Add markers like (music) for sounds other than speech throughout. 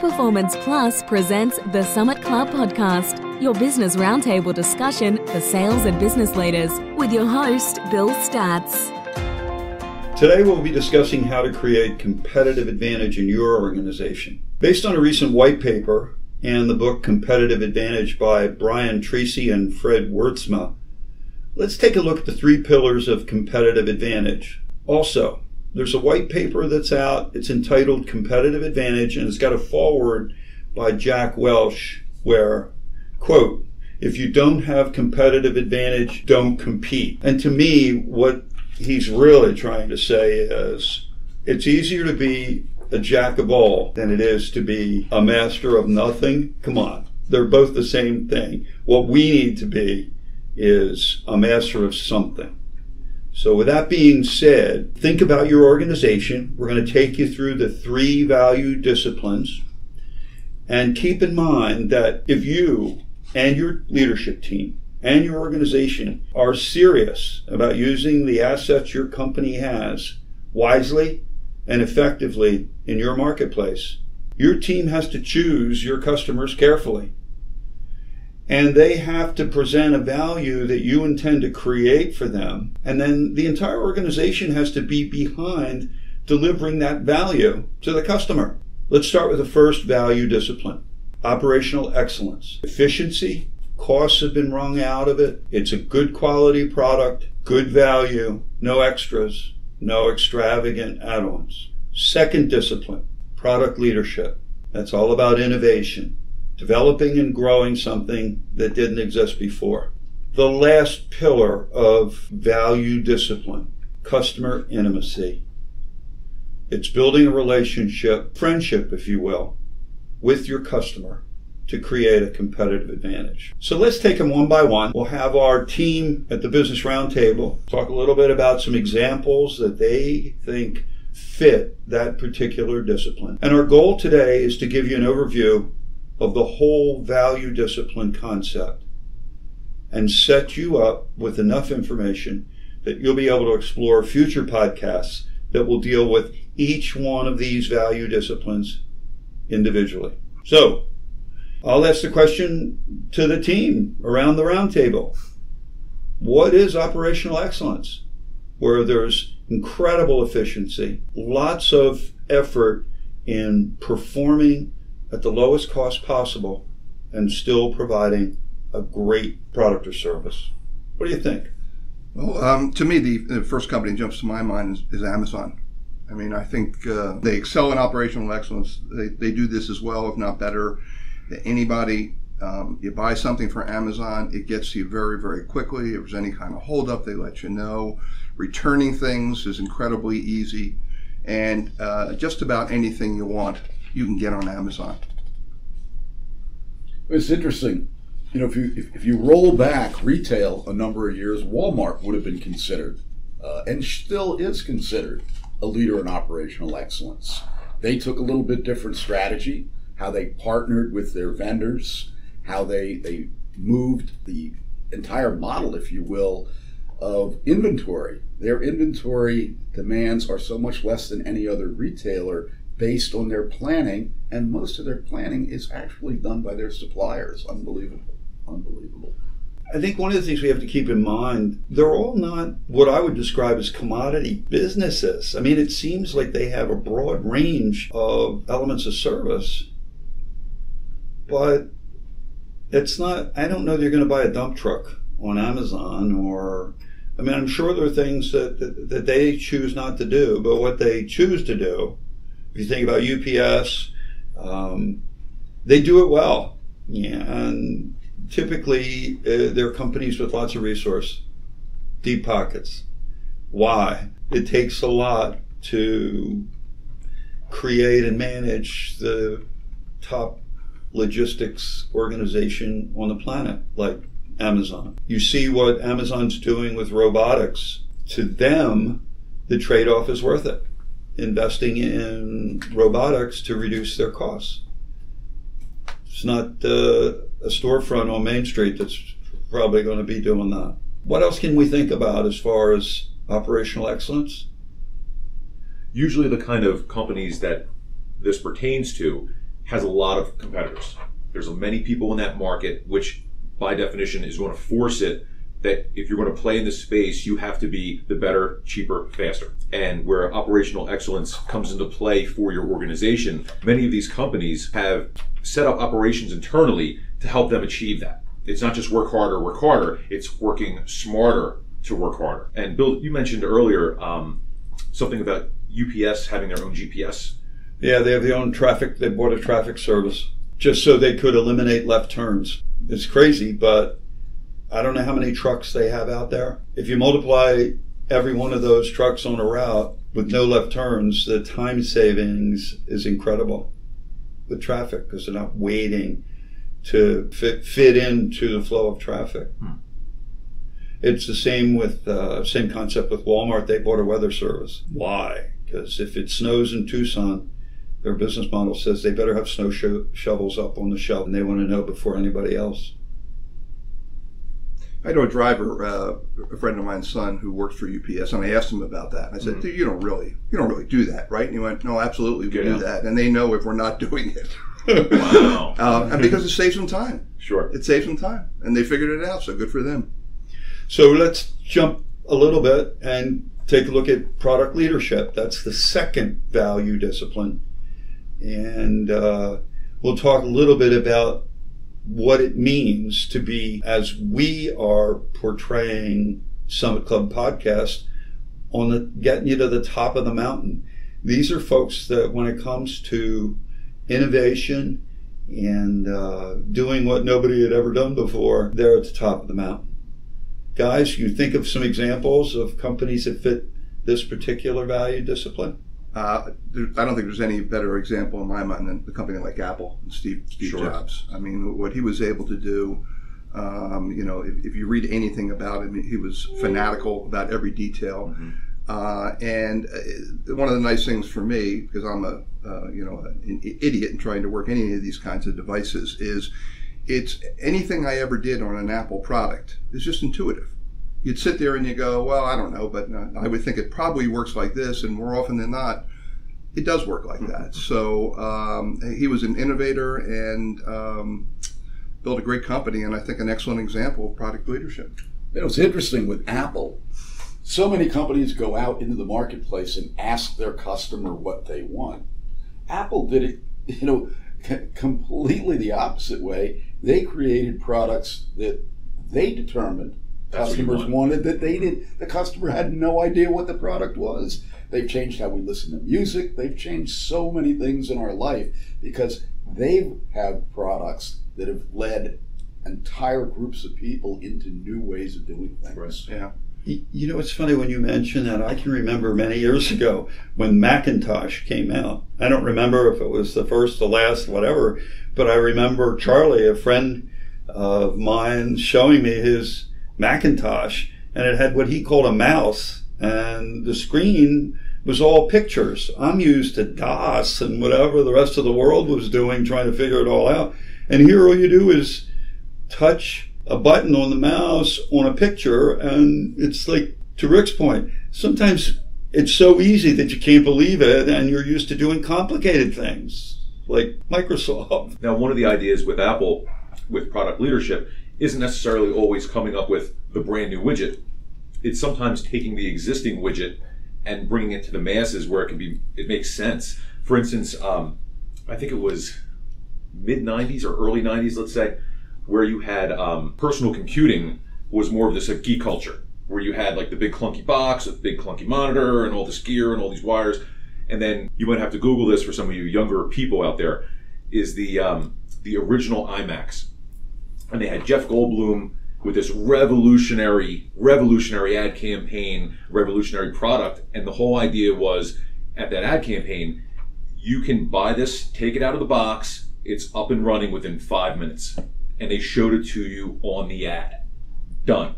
Performance Plus presents the Summit Club podcast, your business roundtable discussion for sales and business leaders, with your host, Bill Statz. Today we'll be discussing how to create competitive advantage in your organization. Based on a recent white paper and the book Competitive Advantage by Brian Treacy and Fred Wiersema, let's take a look at the three pillars of competitive advantage. Also, there's a white paper that's out. It's entitled Competitive Advantage, and it's got a foreword by Jack Welch where, quote, if you don't have competitive advantage, don't compete. And to me, what he's really trying to say is it's easier to be a jack of all than it is to be a master of nothing. Come on. They're both the same thing. What we need to be is a master of something. So, with that being said, think about your organization. We're going to take you through the three value disciplines. And keep in mind that if you and your leadership team and your organization are serious about using the assets your company has wisely and effectively in your marketplace, your team has to choose your customers carefully and they have to present a value that you intend to create for them. And then the entire organization has to be behind delivering that value to the customer. Let's start with the first value discipline operational excellence. Efficiency, costs have been wrung out of it. It's a good quality product, good value, no extras, no extravagant add ons. Second discipline product leadership. That's all about innovation developing and growing something that didn't exist before. The last pillar of value discipline, customer intimacy. It's building a relationship, friendship, if you will, with your customer to create a competitive advantage. So let's take them one by one. We'll have our team at the Business Roundtable talk a little bit about some examples that they think fit that particular discipline. And our goal today is to give you an overview of the whole value discipline concept and set you up with enough information that you'll be able to explore future podcasts that will deal with each one of these value disciplines individually. So, I'll ask the question to the team around the roundtable. What is operational excellence? Where there's incredible efficiency, lots of effort in performing at the lowest cost possible and still providing a great product or service. What do you think? Well, um, to me, the, the, first company that jumps to my mind is, is Amazon. I mean, I think uh, they excel in operational excellence. They, they do this as well, if not better, than anybody. Um, you buy something from Amazon, it gets you very, very quickly. If there's any kind of holdup, they let you know. Returning things is incredibly easy. And uh, just about anything you want you can get on Amazon. It's interesting. You know, if you if, if you roll back retail a number of years, Walmart would have been considered, uh, and still is considered, a leader in operational excellence. They took a little bit different strategy, how they partnered with their vendors, how they they moved the entire model, if you will, of inventory. Their inventory demands are so much less than any other retailer based on their planning, and most of their planning is actually done by their suppliers. Unbelievable. Unbelievable. I think one of the things we have to keep in mind, they're all not what I would describe as commodity businesses. I mean, it seems like they have a broad range of elements of service, but it's not, I don't know they're going to buy a dump truck on Amazon or, I mean, I'm sure there are things that, that, that they choose not to do, but what they choose to do if you think about UPS, um, they do it well. Yeah, and typically uh, they're companies with lots of resource, deep pockets. Why? It takes a lot to create and manage the top logistics organization on the planet, like Amazon. You see what Amazon's doing with robotics. To them, the trade off is worth it investing in robotics to reduce their costs. It's not uh, a storefront on Main Street that's probably going to be doing that. What else can we think about as far as operational excellence? Usually, the kind of companies that this pertains to has a lot of competitors. There's many people in that market, which by definition is going to force it that if you're going to play in this space, you have to be the better, cheaper, faster. And where operational excellence comes into play for your organization, many of these companies have set up operations internally to help them achieve that. It's not just work harder, work harder. It's working smarter to work harder. And Bill, you mentioned earlier um, something about UPS having their own GPS. Yeah, they have their own traffic. They bought a traffic service just so they could eliminate left turns. It's crazy, but I don't know how many trucks they have out there. If you multiply every one of those trucks on a route with no left turns, the time savings is incredible with traffic because they're not waiting to fit, fit into the flow of traffic. Hmm. It's the same with uh, same concept with Walmart. They bought a weather service. Why? Because if it snows in Tucson, their business model says they better have snow shovels up on the shelf, and they want to know before anybody else. I know a driver, uh, a friend of mine's son, who works for UPS, and I asked him about that. I said, mm-hmm. "You don't really, you don't really do that, right?" And he went, "No, absolutely, we yeah. do that, and they know if we're not (laughs) doing it." wow! uh, and because it saves them time. Sure, it saves them time, and they figured it out. So good for them. So let's jump a little bit and take a look at product leadership. That's the second value discipline, and uh, we'll talk a little bit about what it means to be, as we are portraying Summit Club podcast, on the getting you to the top of the mountain. These are folks that, when it comes to innovation and uh, doing what nobody had ever done before, they're at the top of the mountain. Guys, you think of some examples of companies that fit this particular value discipline? Uh, I don't think there's any better example in my mind than the company like Apple and Steve, Steve sure. Jobs. I mean, what he was able to do. Um, you know, if, if, you read anything about him, he was fanatical about every detail. Mm-hmm. Uh, and uh, one of the nice things for me, because I'm a uh, you know an idiot in trying to work any of these kinds of devices, is it's anything I ever did on an Apple product is just intuitive you'd sit there and you go, well, I don't know, but uh, I would think it probably works like this, and more often than not, it does work like that. So um, he was an innovator and um, built a great company, and I think an excellent example of product leadership. It was interesting with Apple. So many companies go out into the marketplace and ask their customer what they want. Apple did it, (laughs) you know, completely the opposite way. They created products that they determined that's customers want. wanted that they did. The customer had no idea what the product was. They've changed how we listen to music. They've changed so many things in our life because they have products that have led entire groups of people into new ways of doing things. Right. Yeah. You know, it's funny when you mention that. I can remember many years ago when Macintosh came out. I don't remember if it was the first, the last, whatever, but I remember Charlie, a friend of mine, showing me his Macintosh, and it had what he called a mouse, and the screen was all pictures. I'm used to DOS and whatever the rest of the world was doing, trying to figure it all out. And here, all you do is touch a button on the mouse on a picture, and it's like to Rick's point. Sometimes it's so easy that you can't believe it, and you're used to doing complicated things like Microsoft. Now, one of the ideas with Apple, with product leadership, isn't necessarily always coming up with the brand new widget. It's sometimes taking the existing widget and bringing it to the masses where it can be it makes sense. For instance, um, I think it was mid '90s or early '90s, let's say, where you had um, personal computing was more of this a geek culture, where you had like the big clunky box with big clunky monitor and all this gear and all these wires, and then you might have to Google this for some of you younger people out there. Is the um, the original iMacs and they had Jeff Goldblum with this revolutionary, revolutionary ad campaign, revolutionary product, and the whole idea was at that ad campaign, you can buy this, take it out of the box, it's up and running within five minutes, and they showed it to you on the ad. Done.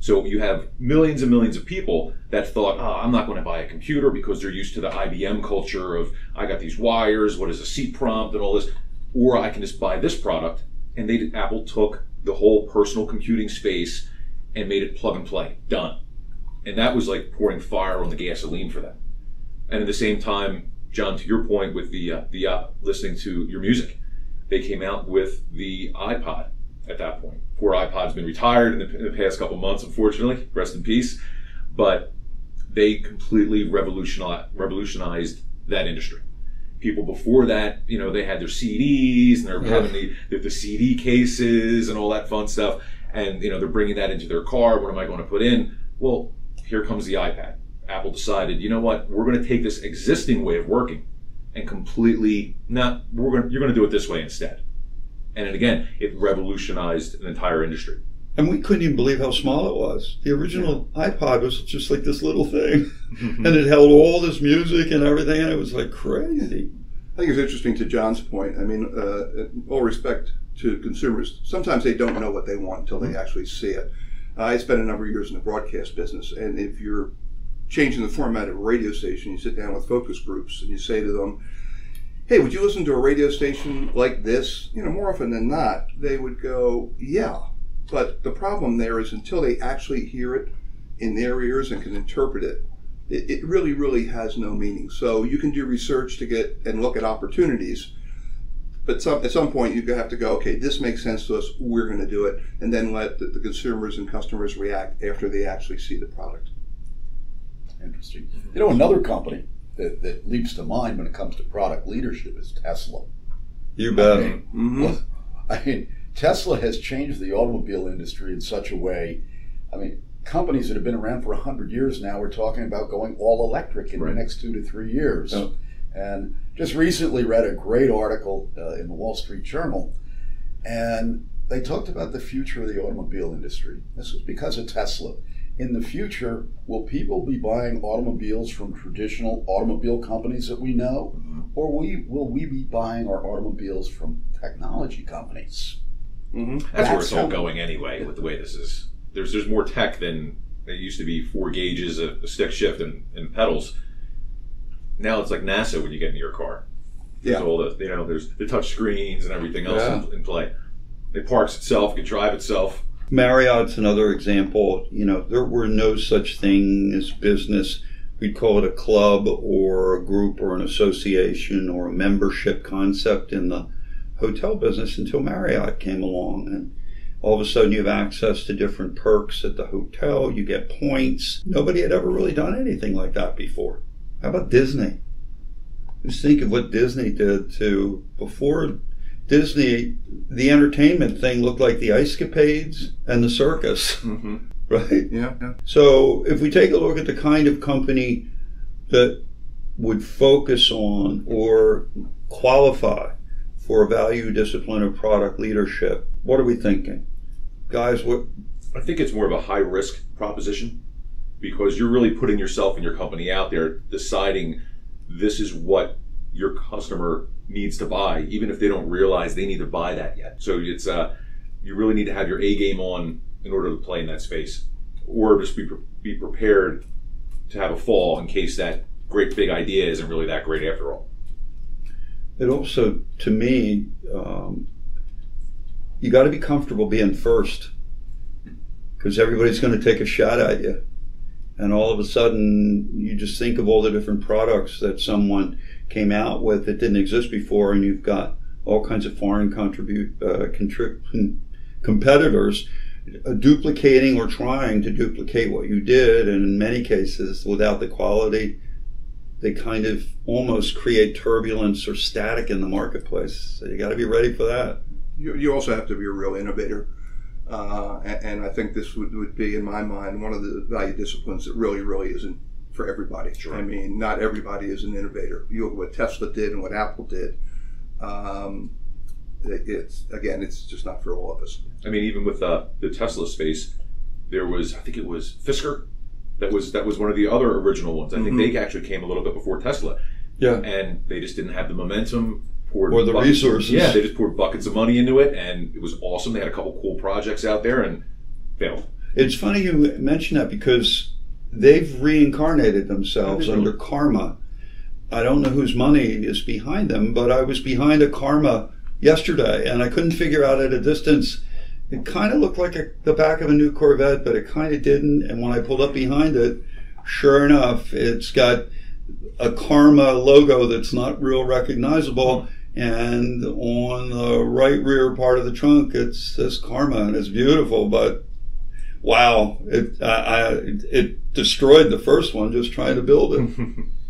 So you have millions and millions of people that thought, oh, I'm not going to buy a computer because they're used to the IBM culture of I got these wires, what is a seat prompt, and all this, or I can just buy this product and they Apple took the whole personal computing space and made it plug and play, done. And that was like pouring fire on the gasoline for them. And at the same time, John, to your point with the uh, the uh, listening to your music, they came out with the iPod at that point. Poor iPod's been retired in the, in the past couple months, unfortunately. Rest in peace. But they completely revolutionized revolutionized that industry. People before that, you know, they had their CDs and they're Yeah. having the, the, the CD cases and all that fun stuff, and you know they're bringing that into their car. What am I going to put in? Well, here comes the iPad. Apple decided, you know what? We're going to take this existing way of working and completely not. We're going. You're going to do it this way instead. And again, it revolutionized an entire industry. And we couldn't even believe how small it was. The original iPod was just like this little thing, and it held all this music and everything, and it was like crazy. I think it's interesting to John's point. I mean, uh, all respect to consumers, sometimes they don't know what they want until they actually see it. I spent a number of years in the broadcast business, and if you're changing the format of a radio station, you sit down with focus groups and you say to them, "Hey, would you listen to a radio station like this?" You know, more often than not, they would go, "Yeah." But the problem there is until they actually hear it in their ears and can interpret it, it, it really, really has no meaning. So you can do research to get and look at opportunities, but some, at some point you have to go, okay, this makes sense to us. We're going to do it, and then let the, the consumers and customers react after they actually see the product. Interesting. You know, another company that, that leaps to mind when it comes to product leadership is Tesla. You bet. Mm-hmm. (laughs) I mean, well, I mean, Tesla has changed the automobile industry in such a way. I mean, companies that have been around for 100 years now are talking about going all electric in Right. the next two to three years. Oh. And just recently read a great article uh, in the Wall Street Journal, and they talked about the future of the automobile industry. This was because of Tesla. In the future, will people be buying automobiles from traditional automobile companies that we know, or we, will we be buying our automobiles from technology companies? Mm-hmm. That's, where it's all going anyway. With the way this is, there's there's more tech than it used to be. Four gauges, a, a stick shift, and, and pedals. Now it's like NASA when you get into your car. There's Yeah. all the you know there's the touch screens and everything else Yeah. in, in play. It parks itself, can drive itself. Marriott's another example. You know, there were no such thing as business. We'd call it a club or a group or an association or a membership concept in the hotel business until Marriott came along. And all of a sudden, you have access to different perks at the hotel. You get points. Nobody had ever really done anything like that before. How about Disney? Just think of what Disney did to before Disney, the entertainment thing looked like the ice capades and the circus, Mm-hmm. (laughs) right? Yeah. yeah. So if we take a look at the kind of company that would focus on or qualify for a value discipline of product leadership, what are we thinking? Guys, what I think it's more of a high risk proposition because you're really putting yourself and your company out there deciding this is what your customer needs to buy, even if they don't realize they need to buy that yet. So it's uh, you really need to have your A game on in order to play in that space, or just be pre- be prepared to have a fall in case that great big idea isn't really that great after all. It also, to me, um, you got to be comfortable being first because everybody's going to take a shot at you. And all of a sudden, you just think of all the different products that someone came out with that didn't exist before, and you've got all kinds of foreign contribute uh, (laughs) competitors uh, duplicating or trying to duplicate what you did, and in many cases, without the quality, they kind of almost create turbulence or static in the marketplace. So you got to be ready for that. You, you also have to be a real innovator. Uh, and, and I think this would, would be, in my mind, one of the value disciplines that really, really isn't for everybody. Sure. I mean, not everybody is an innovator. You look at what Tesla did and what Apple did. Um, it, it's again, it's just not for all of us. I mean, even with uh, the Tesla space, there was I think it was Fisker that was that was one of the other original ones. I think Mhm. they actually came a little bit before Tesla, Yeah. and they just didn't have the momentum. Poured Or the buckets- resources. Yeah, they just poured buckets of money into it, and it was awesome. They had a couple cool projects out there, and failed. It's funny you mention that because they've reincarnated themselves they under Karma. I don't know whose money is behind them, but I was behind a Karma yesterday and I couldn't figure out at a distance. It kind of looked like a, the back of a new Corvette, but it kind of didn't. And when I pulled up behind it, sure enough, it's got a Karma logo that's not real recognizable and on the right rear part of the trunk it says Karma and it's beautiful but wow it I, I, it destroyed the first one just trying to build it (laughs)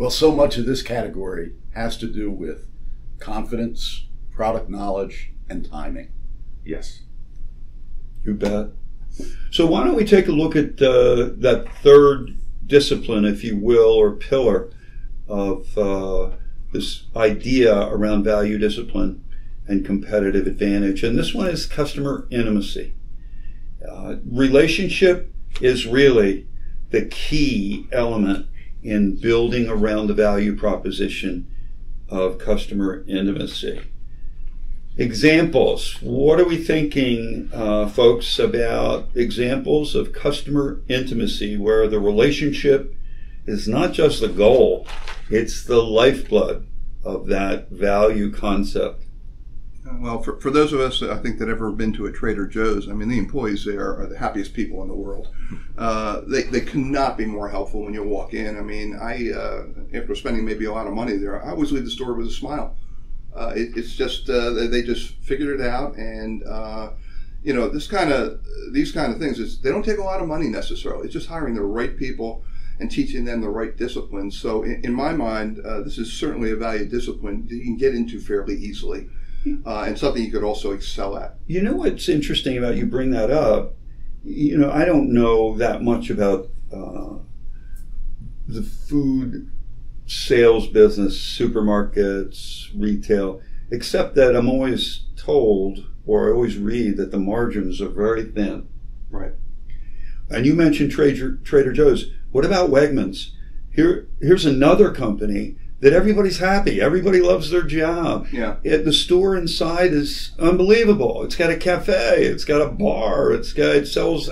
Well, so much of this category has to do with confidence, product knowledge, and timing. Yes. You bet. So why don't we take a look at uh, that third discipline, if you will, or pillar of uh, this idea around value discipline and competitive advantage. And this one is customer intimacy. Uh, relationship is really the key element in building around the value proposition of customer intimacy. Examples. What are we thinking, uh, folks, about examples of customer intimacy where the relationship is not just the goal, it's the lifeblood of that value concept? Well, for, for those of us, I think that ever been to a Trader Joe's, I mean, the employees there are the happiest people in the world. Uh, they, they cannot be more helpful when you walk in. I mean, I uh, after spending maybe a lot of money there, I always leave the store with a smile. Uh, it, it's just uh, they, just figured it out, and uh, you know, this kind of these kind of things is they don't take a lot of money necessarily. It's just hiring the right people and teaching them the right disciplines. So, in, in my mind, this is certainly a value discipline that you can get into fairly easily uh, and something you could also excel at. You know what's interesting about you bring that up? You know, I don't know that much about uh, the food sales business, supermarkets, retail, except that I'm always told or I always read that the margins are very thin. Right. And you mentioned Trader, Trader Joe's. What about Wegmans? Here, here's another company that everybody's happy. Everybody loves their job. Yeah. It, the store inside is unbelievable. It's got a cafe. It's got a bar. It's got it sells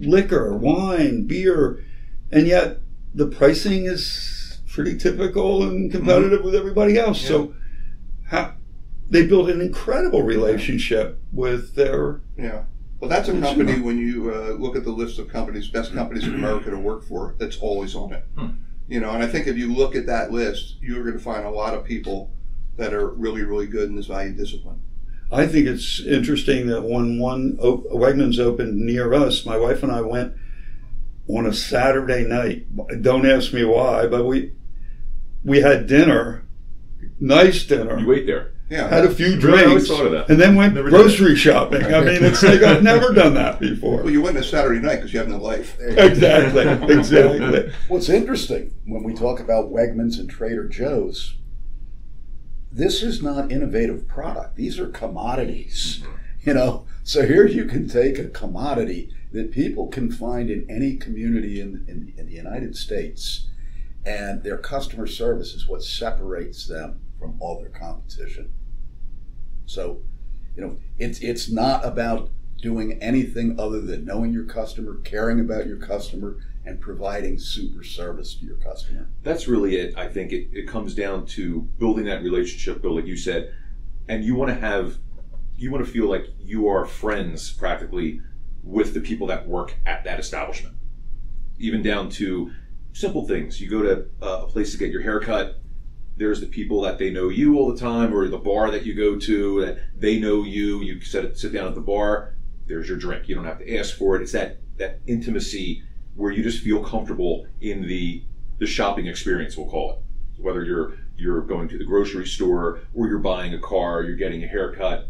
liquor, wine, beer, and yet the pricing is pretty typical and competitive with everybody else. So, how, they built an incredible relationship with their Yeah. Well, that's a company when you uh, look at the list of companies, best companies in America to work for, that's always on it. Hmm. You know, and I think if you look at that list, you're going to find a lot of people that are really, really good in this value discipline. I think it's interesting that when one o- Wegmans opened near us, my wife and I went on a Saturday night. Don't ask me why, but we we had dinner, nice dinner, You wait there. Yeah. had a few Really? I always drinks, thought of that. and then went Never grocery shopping. I mean, it's like I've (laughs) never done that before. well, you went on a Saturday night because you have no life. (laughs) Exactly, exactly. What's interesting when we talk about Wegmans and Trader Joe's, this is not innovative product. These are commodities. Mm-hmm. You know, so here you can take a commodity that people can find in any community in, in, in the United States, and their customer service is what separates them from all their competition. So, you know, it's it's not about doing anything other than knowing your customer, caring about your customer, and providing super service to your customer. That's really it. I think it, it comes down to building that relationship, Bill, like you said, and you want to have, you want to feel like you are friends practically with the people that work at that establishment. Even down to simple things. You go to uh, a place to get your hair cut. There's the people that they know you all the time, or the bar that you go to that they know you. You sit sit down at the bar. There's your drink. You don't have to ask for it. It's that that intimacy where you just feel comfortable in the the shopping experience. We'll call it. Whether you're you're going to the grocery store, or you're buying a car, you're getting a haircut,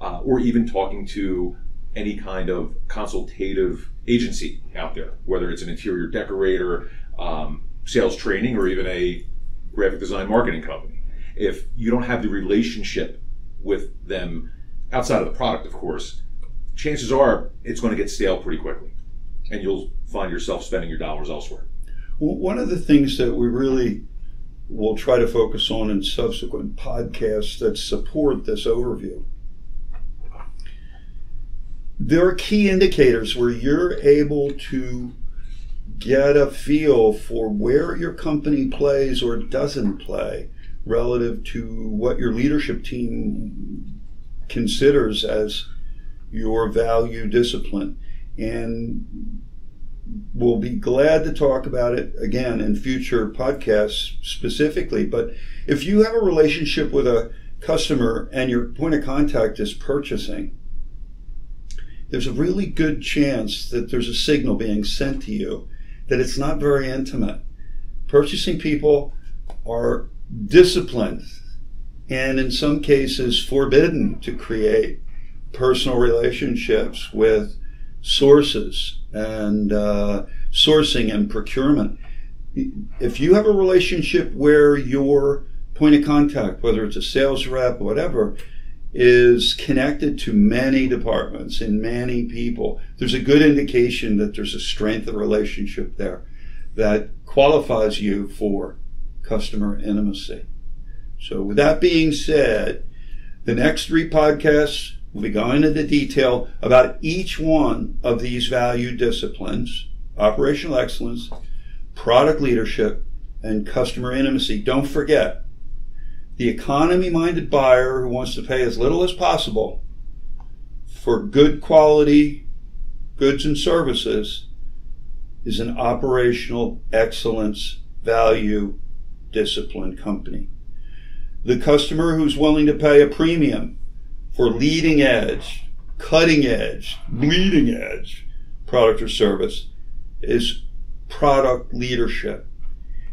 uh, or even talking to any kind of consultative agency out there, whether it's an interior decorator, um, sales training, or even a graphic design marketing company. If you don't have the relationship with them outside of the product, of course, chances are it's going to get stale pretty quickly, and you'll find yourself spending your dollars elsewhere. Well, one of the things that we really will try to focus on in subsequent podcasts that support this overview. There are key indicators where you're able to get a feel for where your company plays or doesn't play relative to what your leadership team considers as your value discipline. And we'll be glad to talk about it again in future podcasts specifically. But if you have a relationship with a customer and your point of contact is purchasing, there's a really good chance that there's a signal being sent to you that it's not very intimate. Purchasing people are disciplined and in some cases forbidden to create personal relationships with sources and uh, sourcing and procurement. If you have a relationship where your point of contact, whether it's a sales rep, or whatever, is connected to many departments and many people, there's a good indication that there's a strength of relationship there that qualifies you for customer intimacy. So, with that being said, the next three podcasts will be going into detail about each one of these value disciplines operational excellence, product leadership, and customer intimacy. Don't forget, the economy minded buyer who wants to pay as little as possible for good quality goods and services is an operational excellence value discipline company. The customer who's willing to pay a premium for leading edge, cutting edge, bleeding edge product or service is product leadership.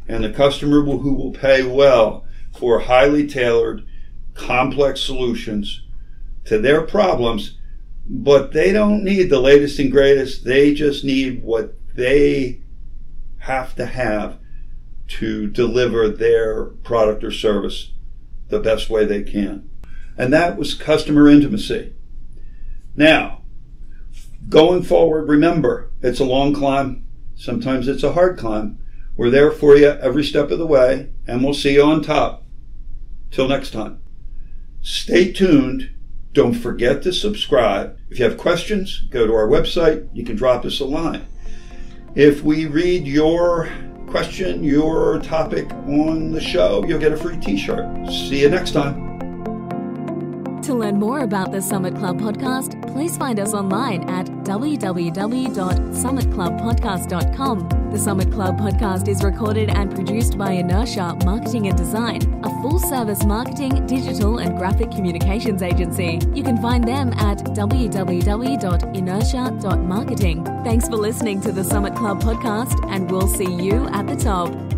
And the customer who will pay well for highly tailored, complex solutions to their problems, but they don't need the latest and greatest. They just need what they have to have to deliver their product or service the best way they can. And that was customer intimacy. Now, going forward, remember, it's a long climb. Sometimes it's a hard climb. We're there for you every step of the way, and we'll see you on top. Till next time. Stay tuned. Don't forget to subscribe. If you have questions, go to our website. You can drop us a line. If we read your question, your topic on the show, you'll get a free t shirt. See you next time. To learn more about the Summit Club podcast, please find us online at www.summitclubpodcast.com. The Summit Club podcast is recorded and produced by Inertia Marketing and Design, a full service marketing, digital, and graphic communications agency. You can find them at www.inertia.marketing. Thanks for listening to the Summit Club podcast, and we'll see you at the top.